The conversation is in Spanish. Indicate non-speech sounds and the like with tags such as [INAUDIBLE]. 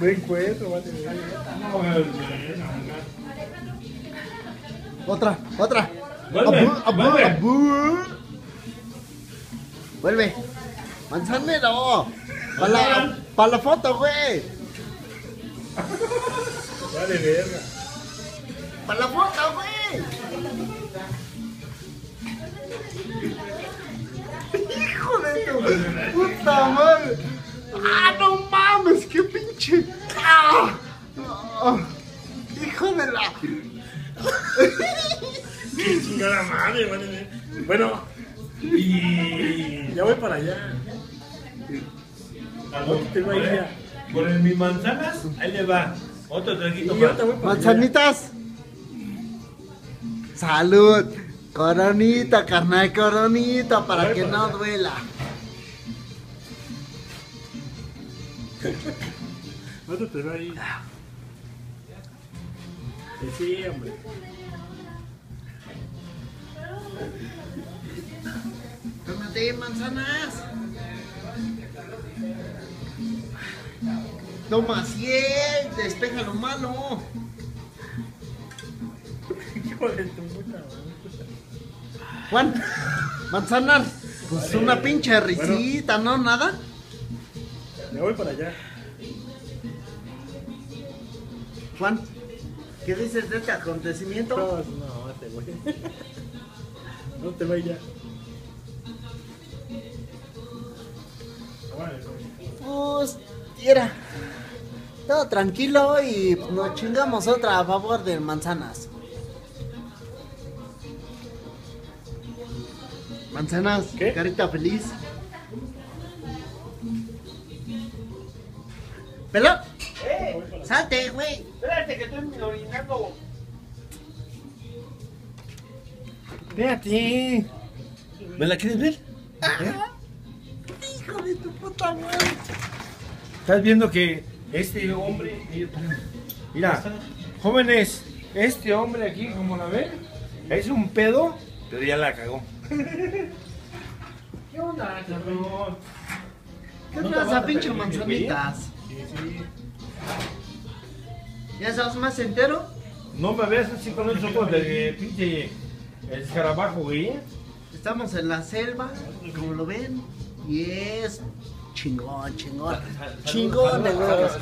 No encuentro, vale. Otra, otra. Vuelve, Abu, abu, vuelve. Vuelve. Manzanero. Para la, pa' la foto, güey. Vale, verga. Para la foto, güey. Puta madre. Ah, no mames, qué pinche. Ah. Ah. Hijo de la. Qué chingada madre, vale. Bueno, y ya voy para allá. Te va a ir ya. Por el mis manzanas, ahí le va. Otro traguito más. Manzanitas. Salud. Coronita, carnal, coronita, para que no allá. duela. Te ir. Eh, Sí, hombre. Tómate manzanas. Toma 100, despeja lo malo. Juan, manzanas. Pues una pinche risita, ¿no? Nada. Ya voy para allá. Juan, ¿qué dices de este acontecimiento? No, no, te voy. [LAUGHS] No te voy ya. Pues. Todo tranquilo y nos chingamos otra a favor de manzanas. Manzanas, ¿Qué? carita feliz. ¿Pelón? Salte, güey. Espérate que estoy orinando. Espérate. ¿Me la quieres ver? Hijo de tu puta madre. Estás viendo que este hombre. Mira, jóvenes, este hombre aquí, como la ven, es un pedo, pero ya la cagó. ¿Qué onda, cabrón? ¿Qué ¿No te pasa, pinche manzanitas? ¿Ya estás más entero? No me ves así con los ojos de pinche escarabajo, güey. Estamos en la selva, como lo ven, y es chingón, chingón. Chingón de huevos.